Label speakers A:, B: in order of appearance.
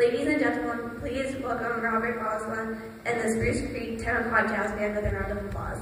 A: Ladies and gentlemen, please welcome Robert Oswald and the Spruce Creek Town Podcast Band with a round of applause.